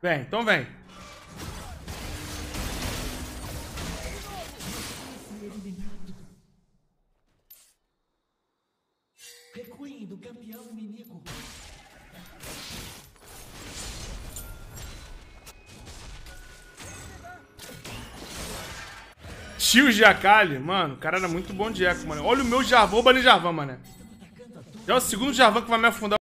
Vem, então vem. Recuem campeão inimigo. Tio Jacalho, Mano, o cara era muito bom de eco, mano. Olha o meu Jarvan. Vou Jarvan, mano. É o segundo Jarvan que vai me afundar.